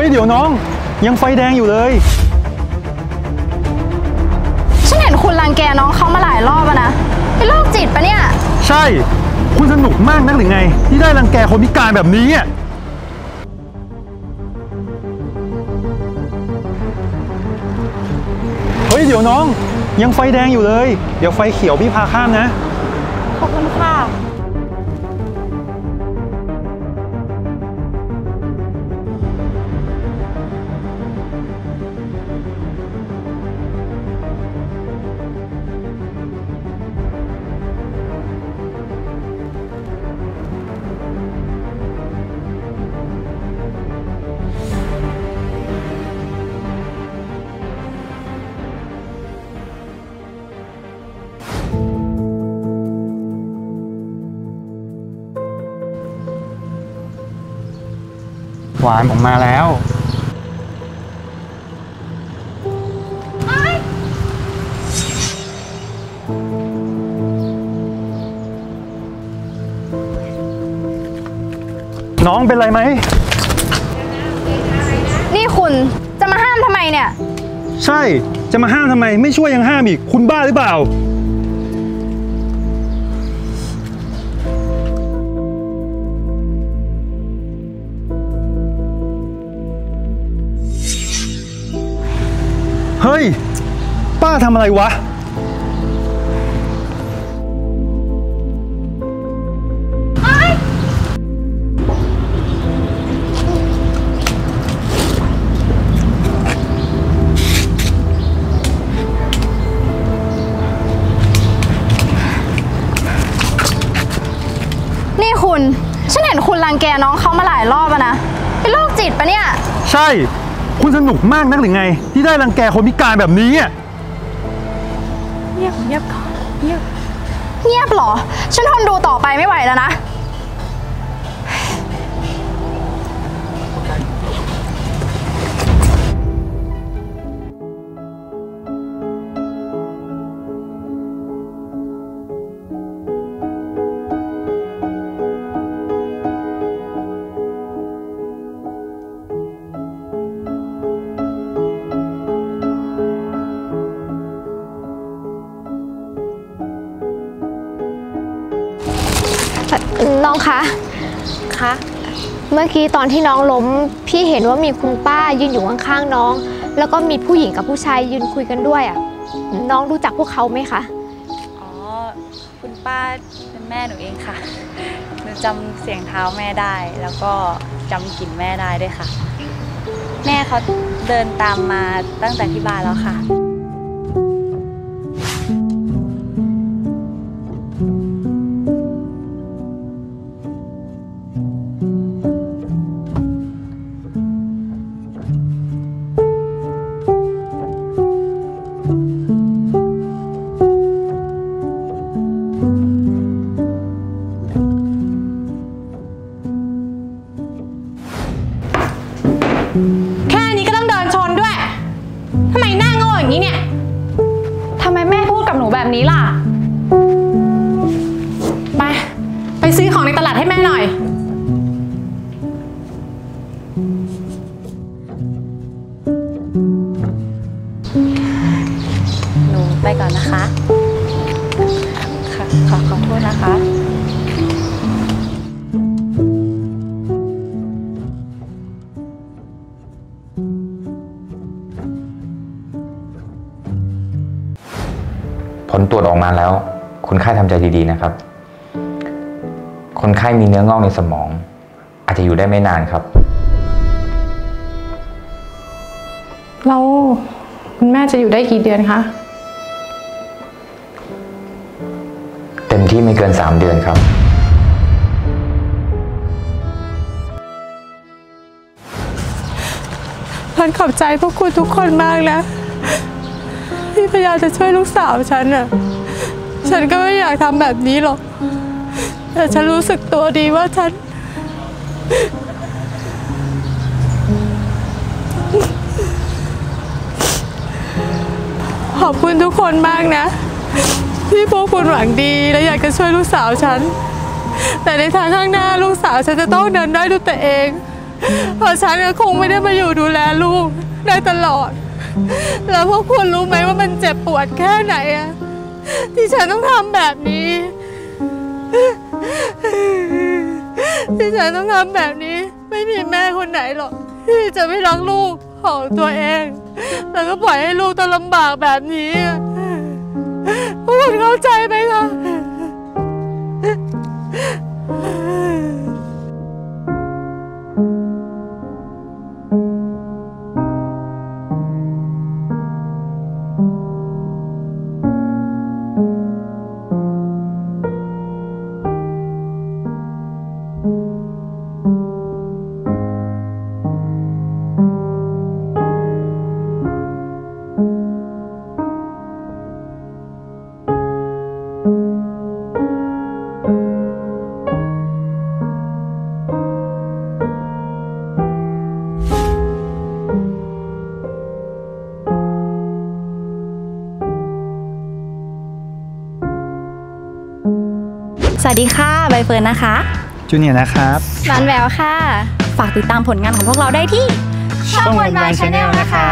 ฮ้ยเดี๋ยวน้อง ยังไฟแดงอยู่เลย ฉันเห็นคุณรังแกน้องเขามาหลายรอบแล้วนะเป็นโรคจิตปะเนี่ย ใช่ คุณสนุกมากนักหรือไง ที่ได้รังแกคนพิการแบบนี้อะเฮ้ยเดี๋ยวน้อง ยังไฟแดงอยู่เลย เดี๋ยวไฟเขียวพี่พาข้ามนะ ขอบคุณค่ะ หวานผมมาแล้ว น้องเป็นไรไหม นี่คุณจะมาห้ามทำไมเนี่ย ใช่ จะมาห้ามทำไม ไม่ช่วยยังห้ามอีก คุณบ้าหรือเปล่าำอะไรวะนี่คุณ ฉันเห็นคุณรังแกน้องเขามาหลายรอบแล้วนะ เป็นโรคจิตปะเนี่ย ใช่ คุณสนุกมากนักหรือไง ที่ได้รังแกคนพิการแบบนี้อะ เงียบเงียบก่อนเงียบ เงียบเหรอ ฉันทนดูต่อไปไม่ไหวแล้วนะ น้องคะคะเมื่อกี้ตอนที่น้องล้ม พี่เห็นว่ามีคุณป้ายืนอยู่ข้างๆน้อง แล้วก็มีผู้หญิงกับผู้ชายยืนคุยกันด้วยอะน้องรู้จักพวกเขาไหมคะอ๋อคุณป้าเป็นแม่หนูเองค่ะหนูจำเสียงเท้าแม่ได้ แล้วก็จำกลิ่นแม่ได้ด้วยค่ะ แม่เขาเดินตามมาตั้งแต่ที่บ้านแล้วค่ะ บนี้ล่ะ ไป ไปซื้อของในตลาดให้แม่หน่อย หนูไปก่อนนะคะค่ะขอขอโทษนะคะ ผลตรวจออกมาแล้ว คนไข้ทำใจดีๆนะครับ คนไข้มีเนื้องอกในสมอง อาจจะอยู่ได้ไม่นานครับ เราคุณแม่จะอยู่ได้กี่เดือนคะเต็มที่ไม่เกิน 3 เดือนครับฉันขอบใจพวกคุณทุกคนมากนะ ที่พยายามจะช่วยลูกสาวฉันน่ะ ฉันก็ไม่อยากทำแบบนี้หรอก แต่ฉันรู้สึกตัวดีว่าฉัน ขอบคุณทุกคนมากนะ ที่พวกคุณหวังดีและอยากจะช่วยลูกสาวฉัน แต่ในทางข้างหน้าลูกสาวฉันจะต้องเดินได้ด้วยตัวเองเพราะฉันก็คงไม่ได้มาอยู่ดูแลลูกได้ตลอด แล้วพวกคุณรู้ไหมว่ามันเจ็บปวดแค่ไหนอะที่ฉันต้องทำแบบนี้ ที่ฉันต้องทำแบบนี้ ไม่มีแม่คนไหนหรอกที่จะไม่รักลูกของตัวเอง แล้วก็ปล่อยให้ลูกต้องลำบากแบบนี้พวกคุณเข้าใจไหมคะ วัสดีค่ะ ใบเฟิร์นนะคะ จูเนียร์นะครับร้านแววค่ะ ฝากติดตามผลงานของพวกเราได้ที่ ช่อง One Y Channel นะคะ